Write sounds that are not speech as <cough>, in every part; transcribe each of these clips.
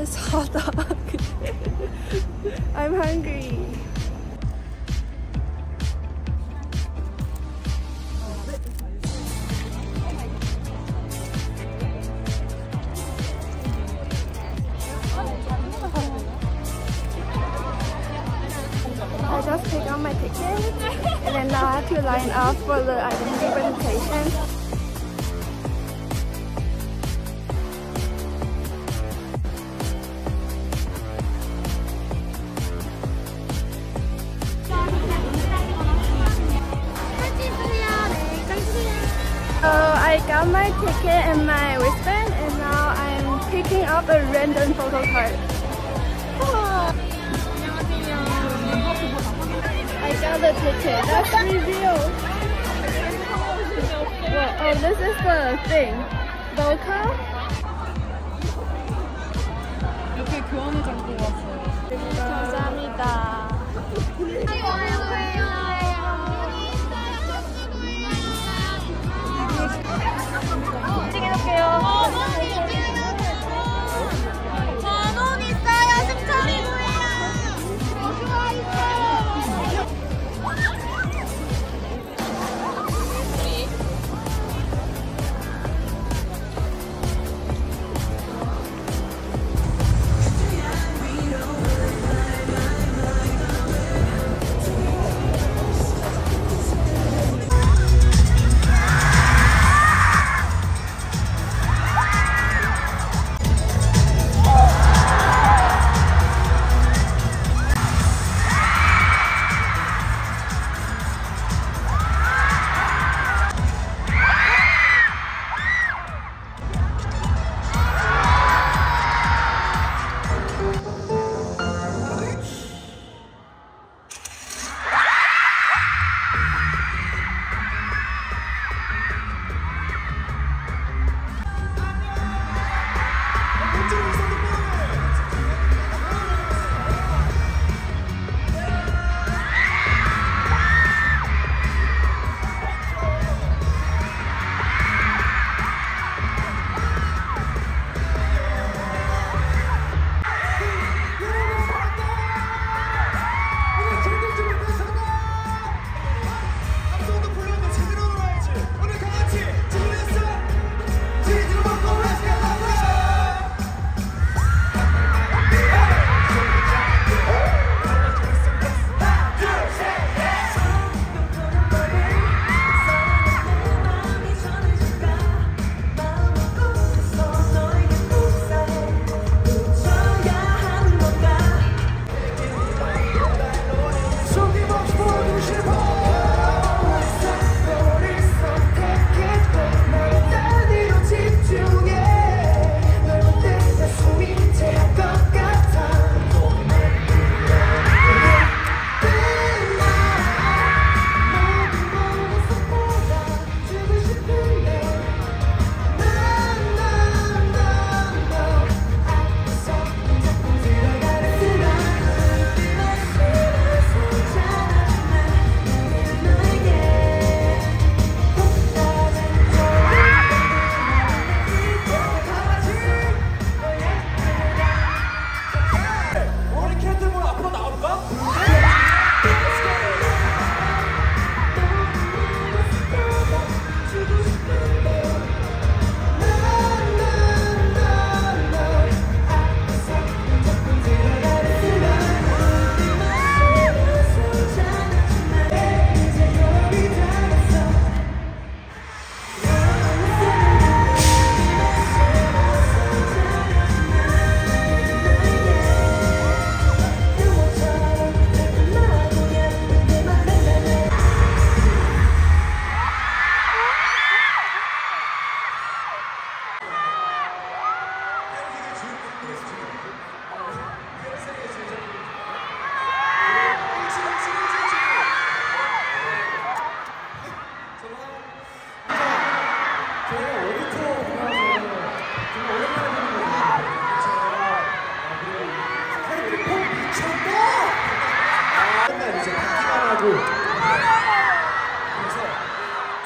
this hot dog. I'm hungry. I just picked up my ticket and then now I have to line up for the identity presentation. got my ticket and my wristband and now I'm picking up a random photo card. Oh. I got the ticket. That's review. Well, oh, this is the thing. Boca. 이렇게 교환을 잡고 왔어요. 감사합니다.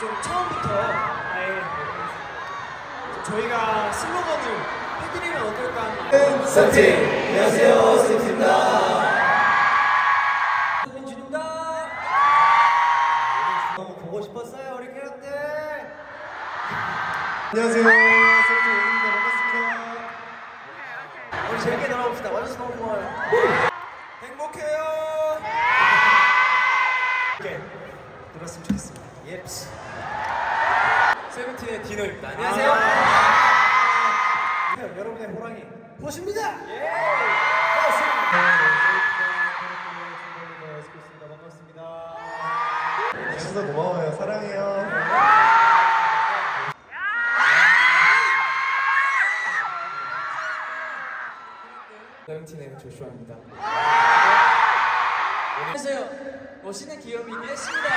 좀 처음부터 아예 저희가 슬로건을 해드리면 어떨까 합니다. 쌤팀 네, 안녕하세요 쌤팀입니다. 현준입니다. 너무 네, 보고 싶었어요 우리 캐럿들 안녕하세요 행복해요. 이렇게 들었으면 좋겠습니다. 예. 디노입니다. 안녕하세요. 아. 여러분의 호랑이 보십니다 예 반갑습니다 진짜 고마워요 사랑해요 세븐틴의 조슈아입니다. 안녕하세요. 멋있는 귀요미 예스입니다.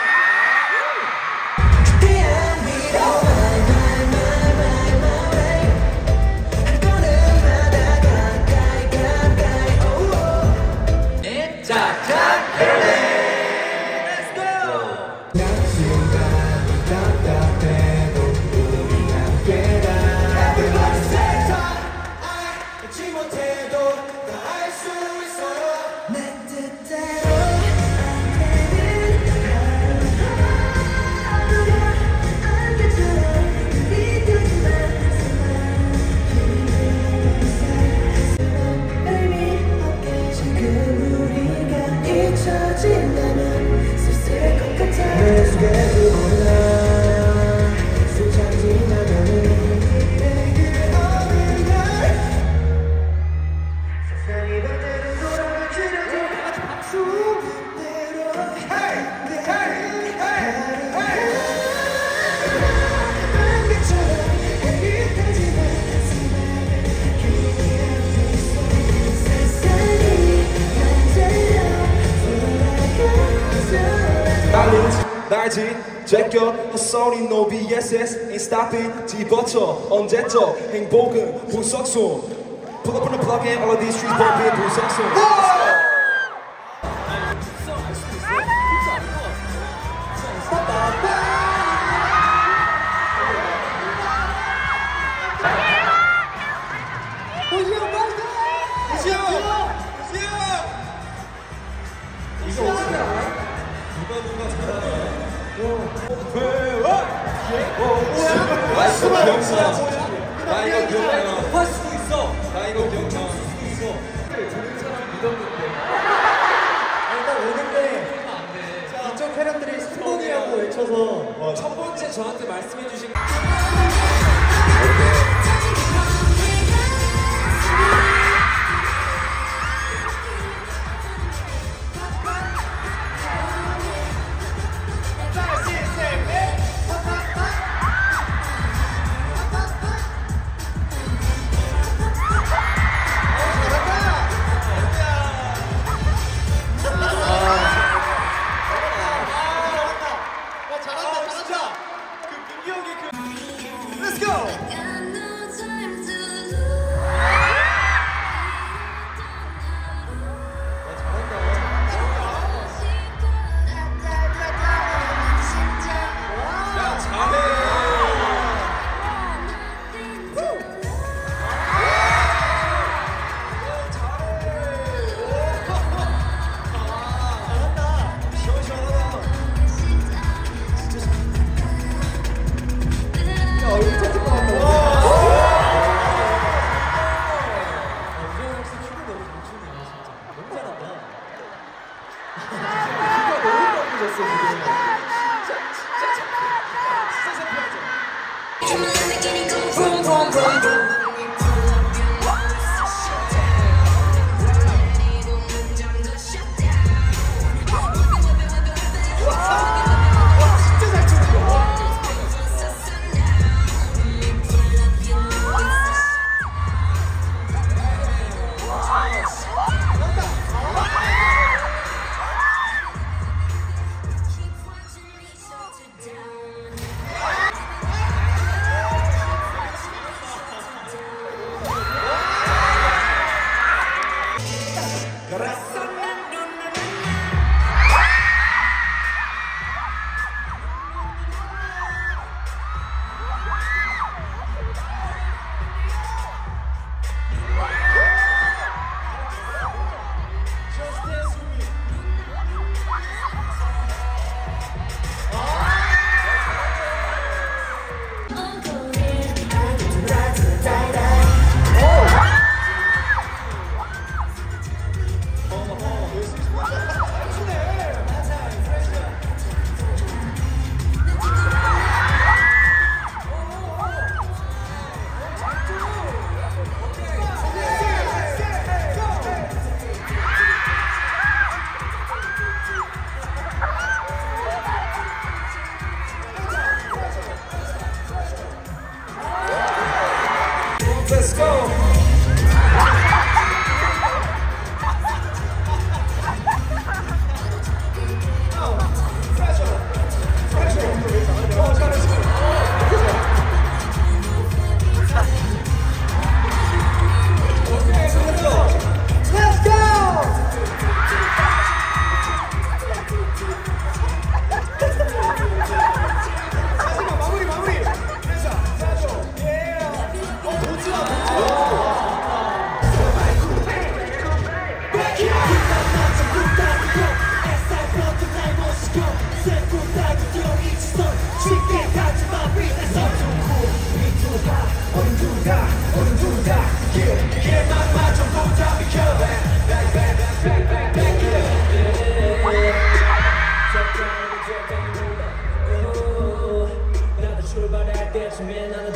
나는 날진 제껴 헛소리 no BSS ain't stopping 뒤버쳐 언제적 행복은 부석순 Pull up on the plug in all of these streets bumping 부석순 나 이거 기억나 할 수도 있어. 나 이거 기억나 일단 오는데 이쪽 캐럿들이 성공이라고 외쳐서. 첫 번째 저한테 말씀해 주신 It's been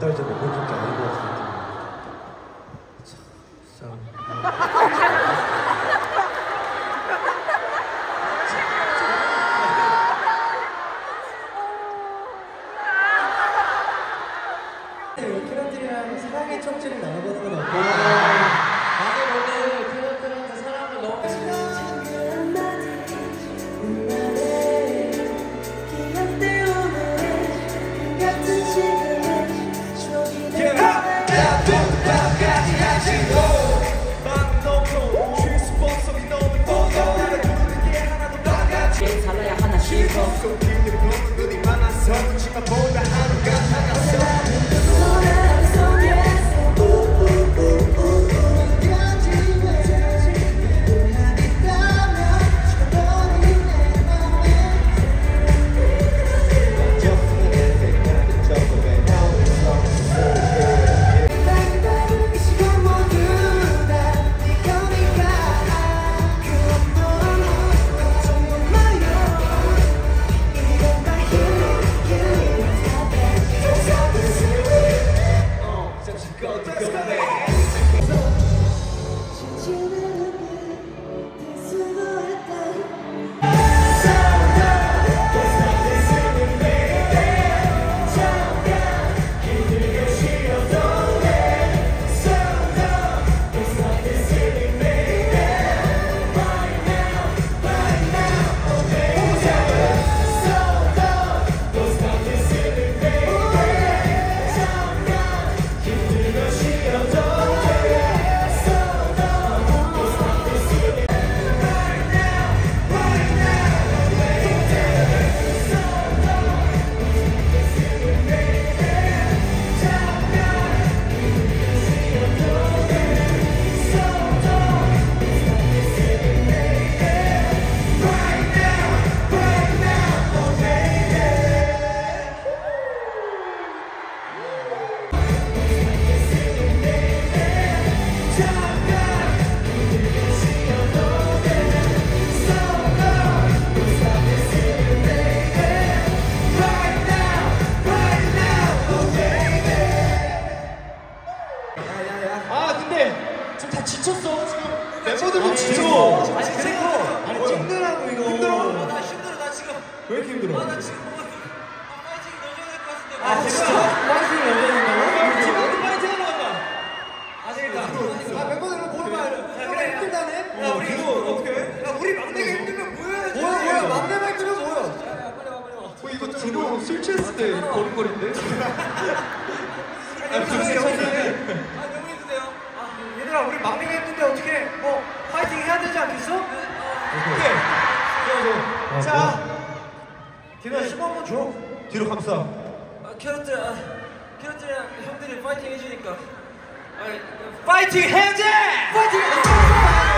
大丈夫？ 아, 자, 디노 15분 줘. 뒤로 감싸. 아, 캐럿들아, 캐럿들 형들이 파이팅 해주니까. 아, 파이팅 해제! 파이팅 해제!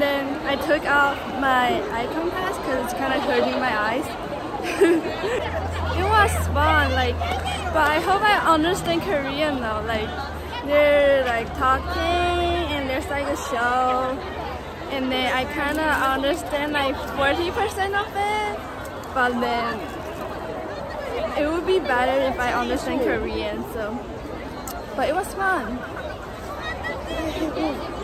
And then I took out my icon pass because it's kind of hurting my eyes. <laughs> it was fun, like, but I hope I understand Korean though. Like, they're like talking and there's like a show. And then I kind of understand like 40% of it but then it would be better if I understand Korean. So, but it was fun. <laughs>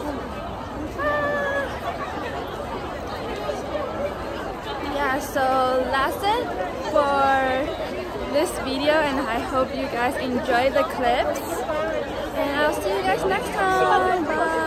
So that's it for this video, and I hope you guys enjoy the clips. And I'll see you guys next time. Bye.